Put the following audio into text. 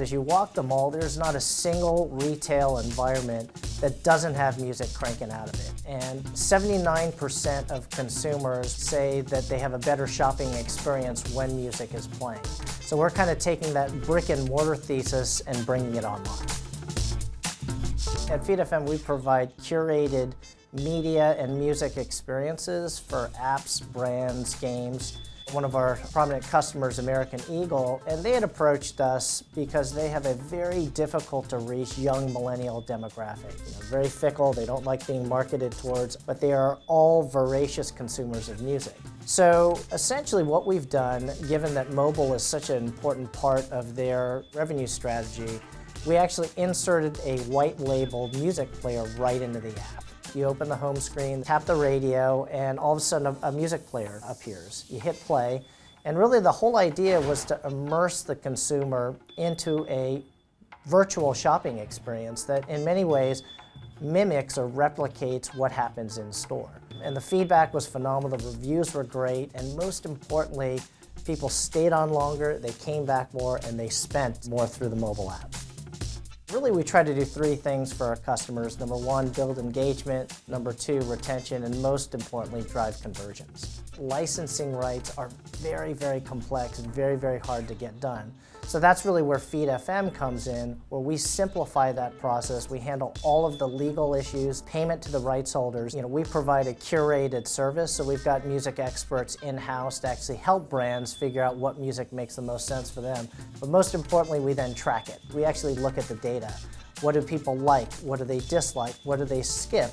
As you walk the mall, there's not a single retail environment that doesn't have music cranking out of it. And 79% of consumers say that they have a better shopping experience when music is playing. So we're kind of taking that brick and mortar thesis and bringing it online. At Feed FM, we provide curated media and music experiences for apps, brands, games. One of our prominent customers, American Eagle, and they had approached us because they have a very difficult to reach young millennial demographic. You know, very fickle, they don't like being marketed towards, but they are all voracious consumers of music. So essentially what we've done, given that mobile is such an important part of their revenue strategy, we actually inserted a white label music player right into the app. You open the home screen, tap the radio, and all of a sudden a, a, music player appears. You hit play, and really the whole idea was to immerse the consumer into a virtual shopping experience that in many ways mimics or replicates what happens in store. And the feedback was phenomenal, the reviews were great, and most importantly, people stayed on longer, they came back more, and they spent more through the mobile app. Really, we try to do three things for our customers. Number one, build engagement. Number two, retention. And most importantly, drive conversions. Licensing rights are very, very complex and very, very hard to get done. So that's really where Feed FM comes in, where we simplify that process. We handle all of the legal issues, payment to the rights holders. You know, we provide a curated service, so we've got music experts in-house to actually help brands figure out what music makes the most sense for them. But most importantly, we then track it. We actually look at the data. What do people like? What do they dislike? What do they skip?